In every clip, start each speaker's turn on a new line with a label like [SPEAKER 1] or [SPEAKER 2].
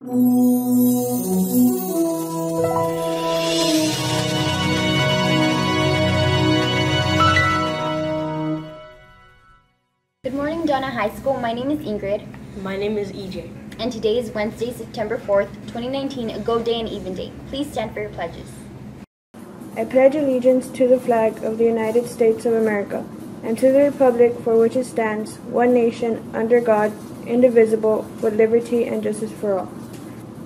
[SPEAKER 1] Good morning, Donna High School. My name is Ingrid,
[SPEAKER 2] My name is EJ.
[SPEAKER 1] and today is Wednesday, September 4th, 2019, a go day and even day. Please stand for your pledges.
[SPEAKER 3] I pledge allegiance to the flag of the United States of America and to the republic for which it stands, one nation, under God, indivisible, with liberty and justice for all.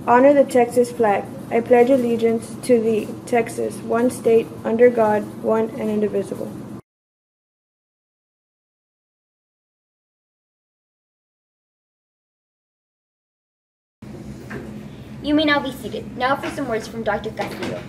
[SPEAKER 3] Honor the Texas flag. I pledge allegiance to the Texas, one state, under God, one and indivisible.
[SPEAKER 1] You may now be seated. Now for some words from Dr. Castillo.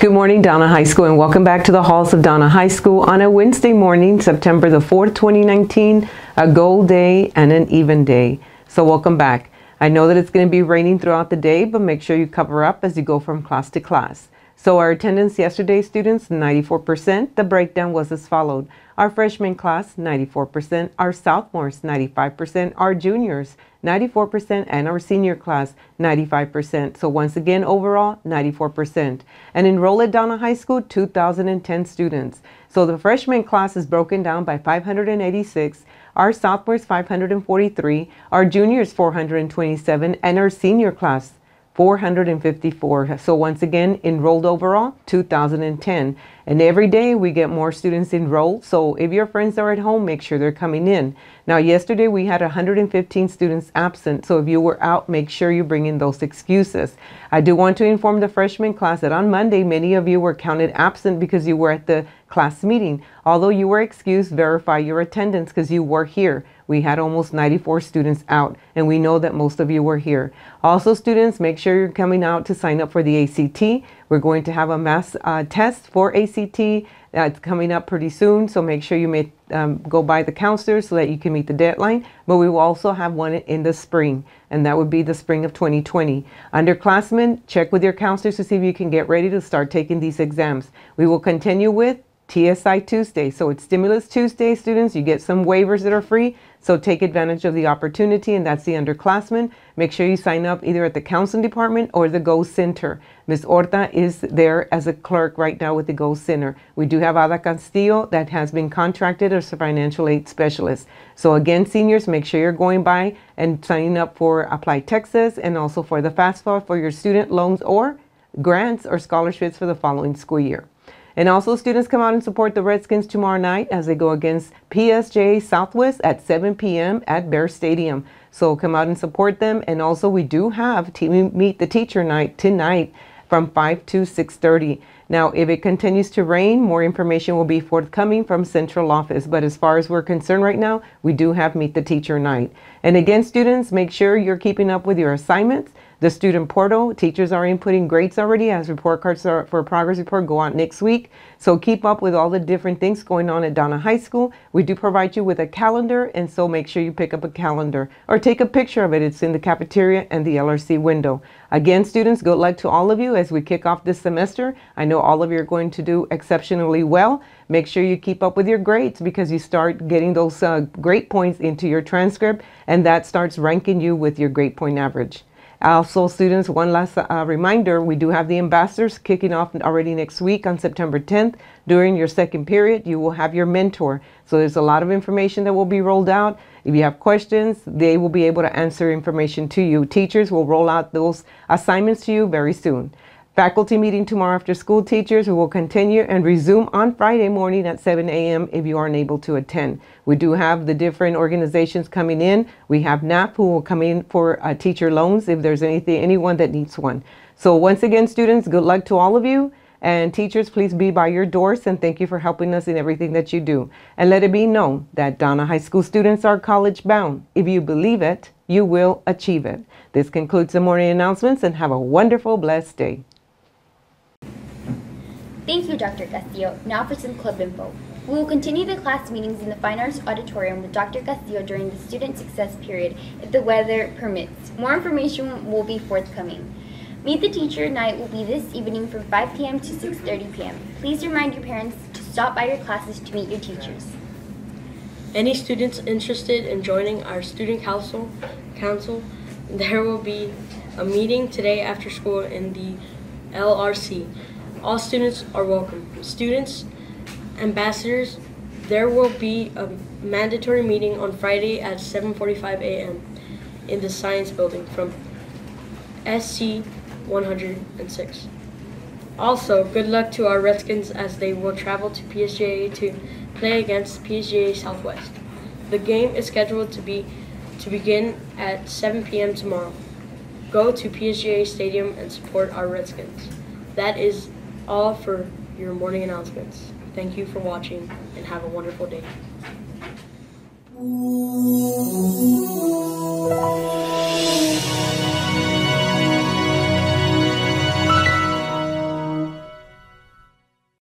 [SPEAKER 4] Good morning, Donna High School, and welcome back to the halls of Donna High School on a Wednesday morning, September the 4th, 2019, a gold day and an even day. So, welcome back. I know that it's going to be raining throughout the day, but make sure you cover up as you go from class to class. So, our attendance yesterday, students, 94%. The breakdown was as followed our freshman class, 94%, our sophomores, 95%, our juniors, 94%, and our senior class, 95%. So once again, overall, 94%. And enroll at Donna High School, 2,010 students. So the freshman class is broken down by 586, our sophomores 543, our juniors 427, and our senior class 454. So once again, enrolled overall, 2010. And every day we get more students enrolled. So if your friends are at home, make sure they're coming in. Now, yesterday we had 115 students absent. So if you were out, make sure you bring in those excuses. I do want to inform the freshman class that on Monday, many of you were counted absent because you were at the class meeting. Although you were excused, verify your attendance because you were here. We had almost 94 students out, and we know that most of you were here. Also, students, make sure you're coming out to sign up for the ACT. We're going to have a mass uh, test for ACT. That's coming up pretty soon, so make sure you may um, go by the counselors so that you can meet the deadline. But we will also have one in the spring, and that would be the spring of 2020. Underclassmen, check with your counselors to see if you can get ready to start taking these exams. We will continue with TSI Tuesday. So it's Stimulus Tuesday, students. You get some waivers that are free. So take advantage of the opportunity, and that's the underclassmen. Make sure you sign up either at the counseling department or the Go Center. Ms. Horta is there as a clerk right now with the Go Center. We do have Ada Castillo that has been contracted as a financial aid specialist. So again, seniors, make sure you're going by and signing up for Apply Texas and also for the FAFSA for your student loans or grants or scholarships for the following school year. And also, students come out and support the Redskins tomorrow night as they go against PSJ Southwest at 7 p.m. at Bear Stadium. So come out and support them. And also, we do have meet the teacher night tonight from 5 to 6:30. Now, if it continues to rain, more information will be forthcoming from central office. But as far as we're concerned right now, we do have meet the teacher night. And again, students, make sure you're keeping up with your assignments. The student portal, teachers are inputting grades already as report cards are, for progress report go out next week. So keep up with all the different things going on at Donna High School. We do provide you with a calendar, and so make sure you pick up a calendar or take a picture of it. It's in the cafeteria and the LRC window. Again, students, good luck to all of you as we kick off this semester. I know all of you are going to do exceptionally well. Make sure you keep up with your grades because you start getting those uh, grade points into your transcript, and that starts ranking you with your grade point average. Also, students, one last uh, reminder, we do have the ambassadors kicking off already next week on September 10th. During your second period, you will have your mentor. So there's a lot of information that will be rolled out. If you have questions, they will be able to answer information to you. Teachers will roll out those assignments to you very soon. Faculty meeting tomorrow after school teachers. We will continue and resume on Friday morning at 7 a.m. if you aren't able to attend. We do have the different organizations coming in. We have NAP who will come in for uh, teacher loans if there's anything, anyone that needs one. So once again, students, good luck to all of you. And teachers, please be by your doors and thank you for helping us in everything that you do. And let it be known that Donna High School students are college bound. If you believe it, you will achieve it. This concludes the morning announcements and have a wonderful, blessed day.
[SPEAKER 1] Thank you, Dr. Castillo. Now for some club info. We will continue the class meetings in the Fine Arts Auditorium with Dr. Castillo during the student success period if the weather permits. More information will be forthcoming. Meet the Teacher Night will be this evening from 5 p.m. to 6.30 p.m. Please remind your parents to stop by your classes to meet your teachers.
[SPEAKER 2] Any students interested in joining our student council, council There will be a meeting today after school in the LRC. All students are welcome. Students, ambassadors, there will be a mandatory meeting on Friday at 7:45 a.m. in the Science Building from SC 106. Also, good luck to our Redskins as they will travel to PSJA to play against PSJA Southwest. The game is scheduled to be to begin at 7 p.m. tomorrow. Go to PSJA Stadium and support our Redskins. That is all for your morning announcements. Thank you for watching and have a wonderful day.